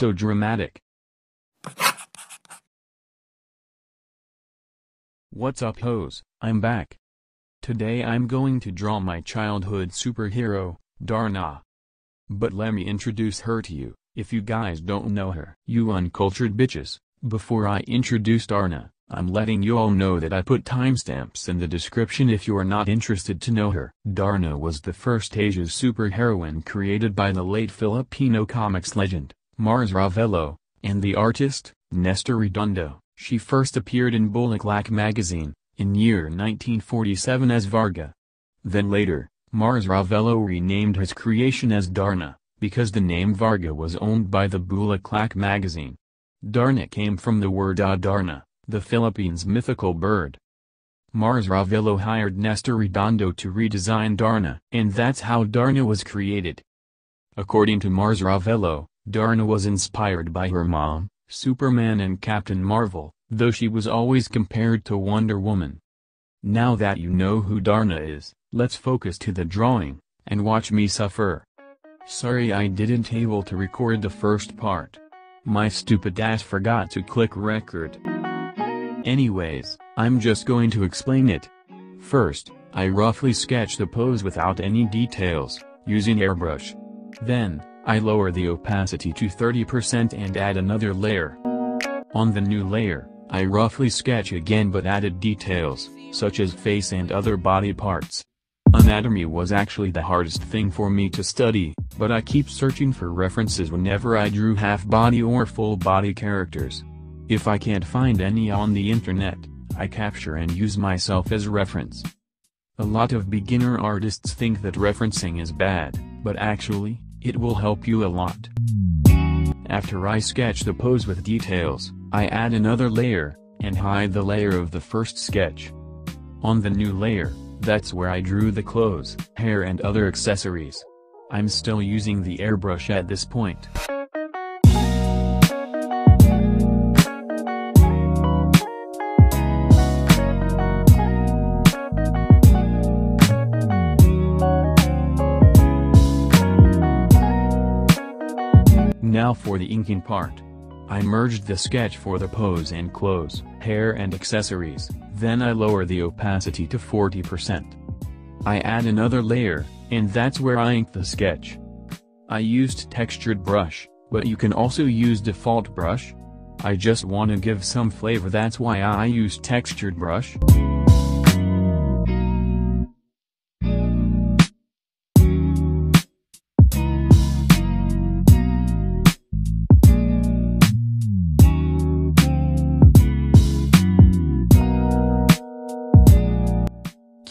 so dramatic. What's up hoes, I'm back. Today I'm going to draw my childhood superhero, Darna. But let me introduce her to you, if you guys don't know her. You uncultured bitches, before I introduce Darna, I'm letting you all know that I put timestamps in the description if you are not interested to know her. Darna was the first Asia's superheroine created by the late Filipino comics legend, Mars Ravelo, and the artist, Nestor Redondo. She first appeared in Bulaklak magazine, in year 1947 as Varga. Then later, Mars Ravelo renamed his creation as Darna, because the name Varga was owned by the Bulaklak magazine. Darna came from the word Adarna, the Philippines' mythical bird. Mars Ravelo hired Nestor Redondo to redesign Darna, and that's how Darna was created. According to Mars Ravelo, Darna was inspired by her mom, Superman and Captain Marvel, though she was always compared to Wonder Woman. Now that you know who Darna is, let's focus to the drawing, and watch me suffer. Sorry I didn't able to record the first part. My stupid ass forgot to click record. Anyways, I'm just going to explain it. First, I roughly sketch the pose without any details, using airbrush. Then, I lower the opacity to 30% and add another layer. On the new layer, I roughly sketch again but added details, such as face and other body parts. Anatomy was actually the hardest thing for me to study, but I keep searching for references whenever I drew half-body or full-body characters. If I can't find any on the internet, I capture and use myself as reference. A lot of beginner artists think that referencing is bad, but actually, it will help you a lot. After I sketch the pose with details, I add another layer, and hide the layer of the first sketch. On the new layer, that's where I drew the clothes, hair and other accessories. I'm still using the airbrush at this point. Now for the inking part. I merged the sketch for the pose and clothes, hair and accessories, then I lower the opacity to 40%. I add another layer, and that's where I ink the sketch. I used textured brush, but you can also use default brush. I just wanna give some flavor that's why I use textured brush.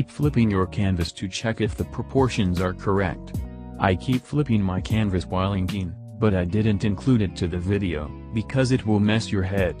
Keep flipping your canvas to check if the proportions are correct. I keep flipping my canvas while inking, but I didn't include it to the video, because it will mess your head.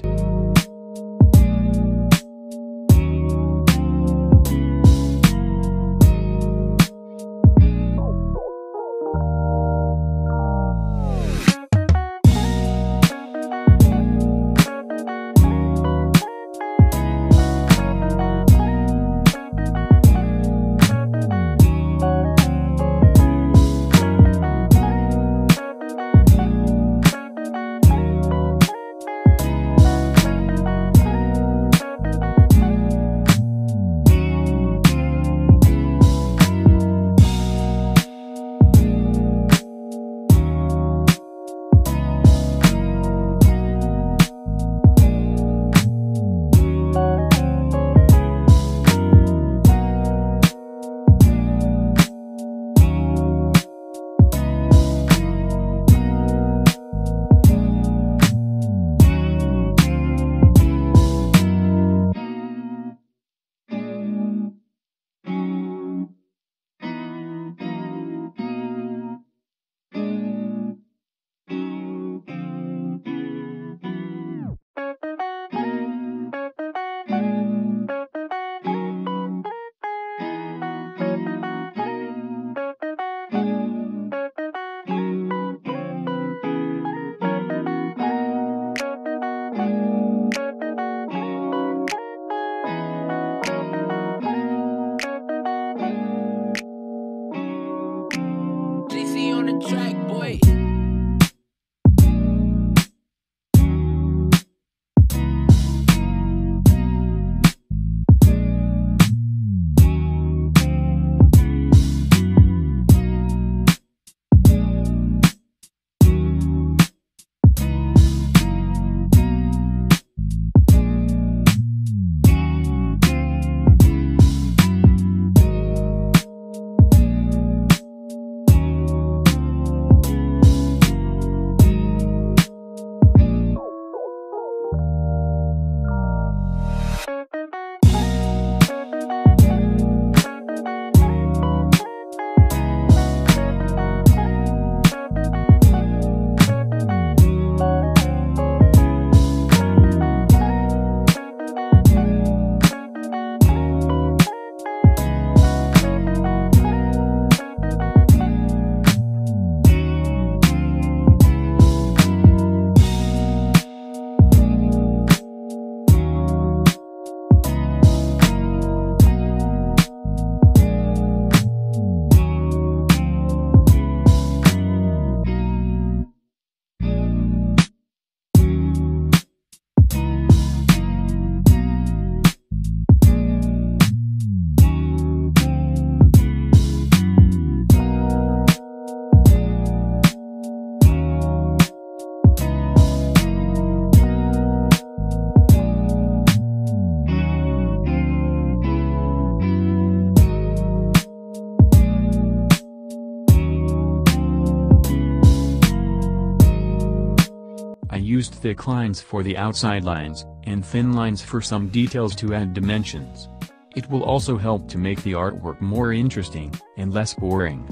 Thick lines for the outside lines, and thin lines for some details to add dimensions. It will also help to make the artwork more interesting, and less boring.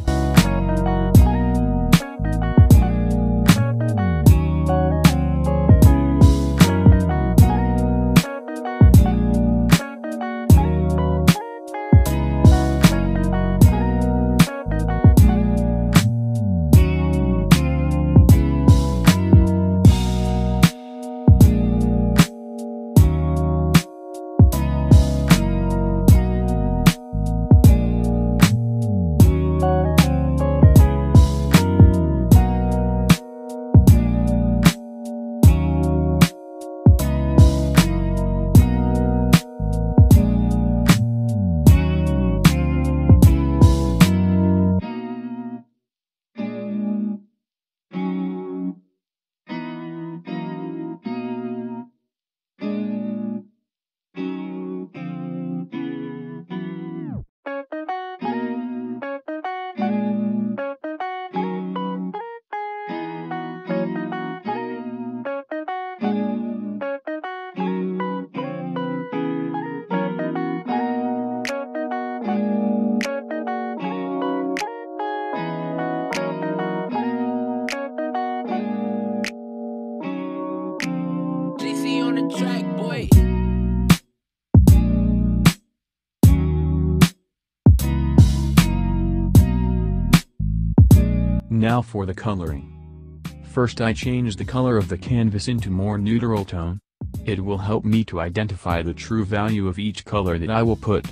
Now for the coloring. First I change the color of the canvas into more neutral tone. It will help me to identify the true value of each color that I will put.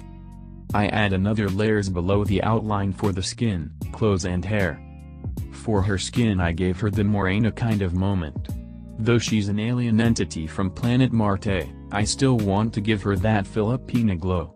I add another layers below the outline for the skin, clothes and hair. For her skin I gave her the Morena kind of moment. Though she's an alien entity from planet Marte, I still want to give her that Filipina glow.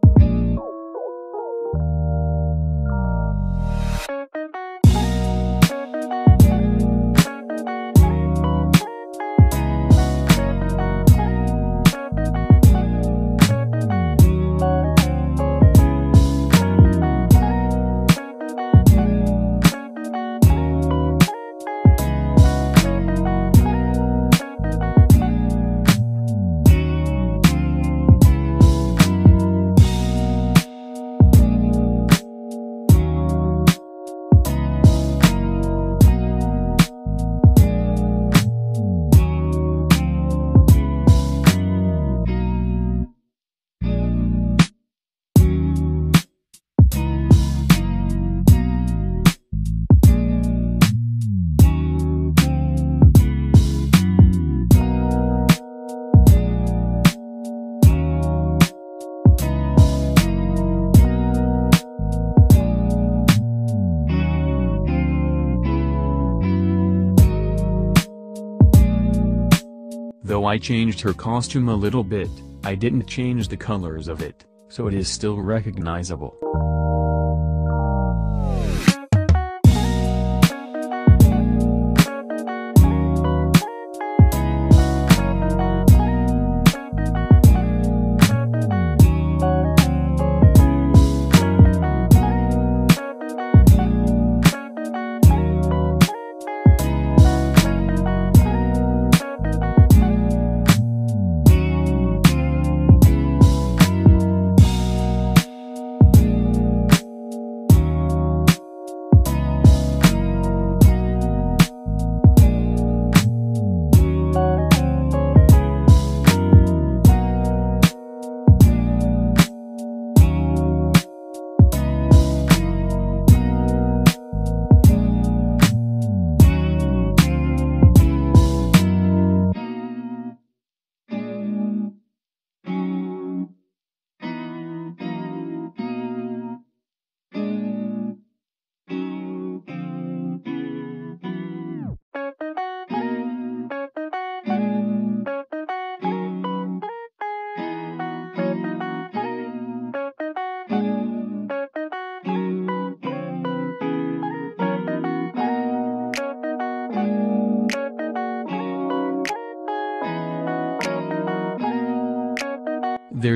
I changed her costume a little bit, I didn't change the colors of it, so it is still recognizable.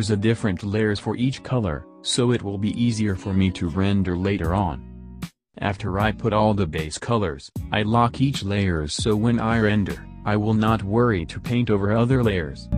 There's a different layers for each color, so it will be easier for me to render later on. After I put all the base colors, I lock each layers so when I render, I will not worry to paint over other layers.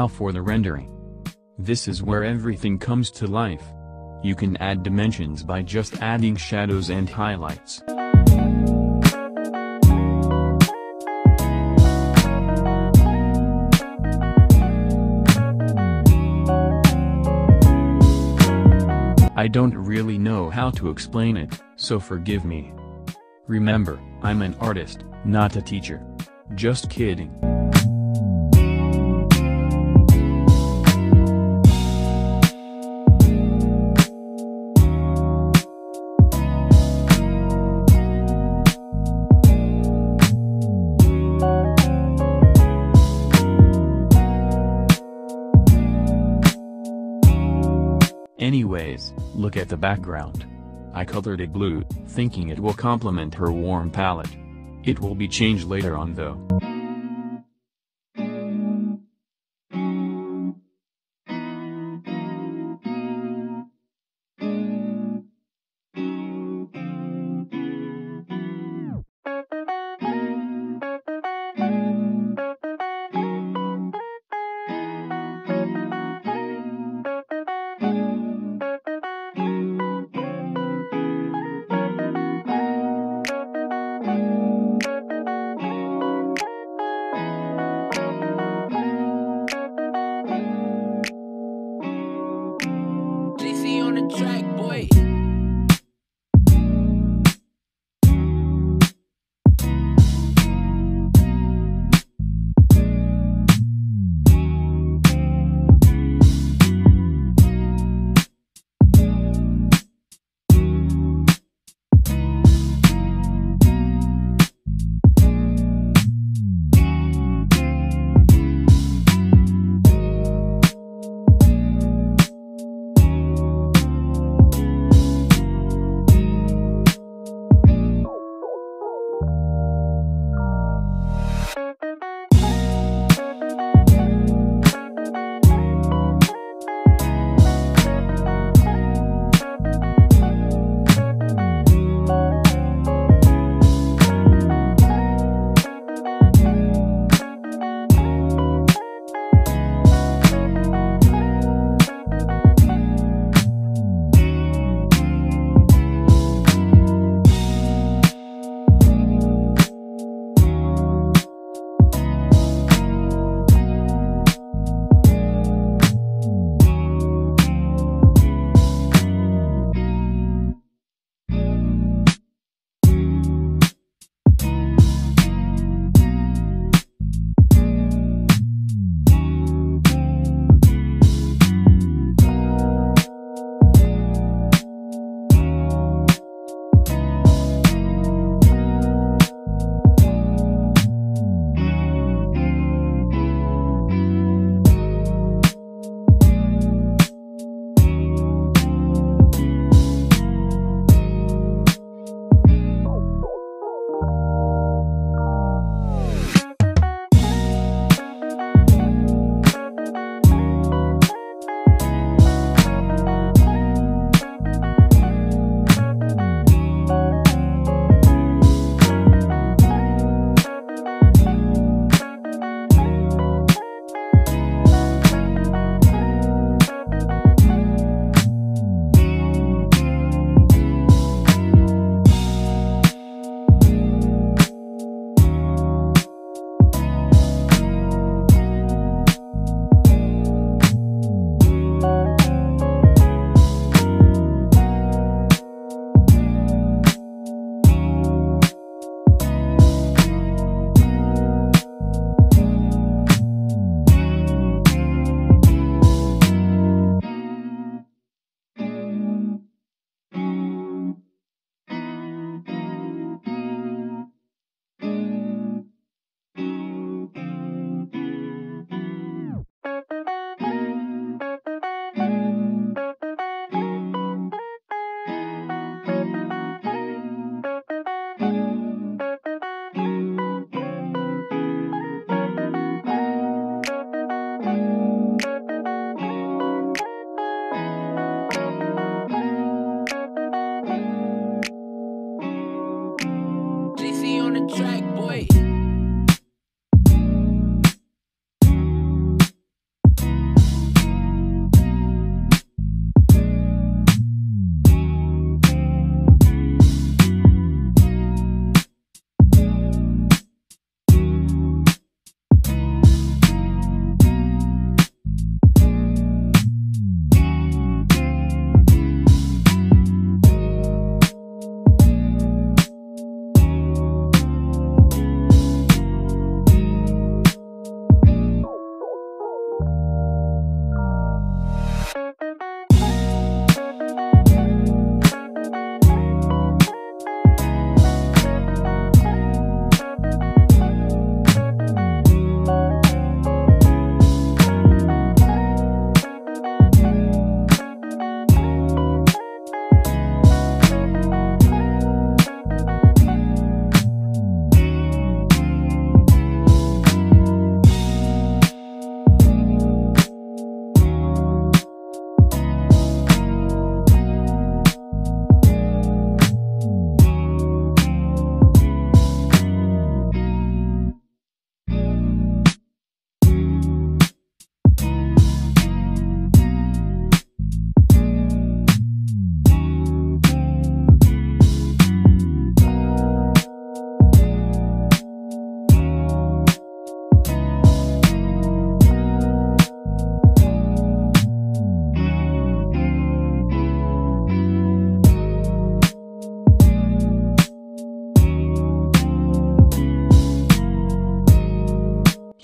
Now for the rendering. This is where everything comes to life. You can add dimensions by just adding shadows and highlights. I don't really know how to explain it, so forgive me. Remember, I'm an artist, not a teacher. Just kidding. Look at the background. I colored it blue, thinking it will complement her warm palette. It will be changed later on though.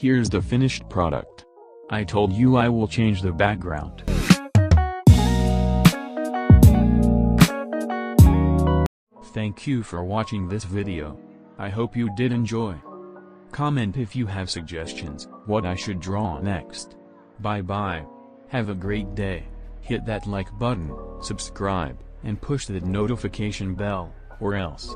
Here's the finished product. I told you I will change the background. Thank you for watching this video. I hope you did enjoy. Comment if you have suggestions, what I should draw next. Bye bye. Have a great day. Hit that like button, subscribe, and push that notification bell, or else.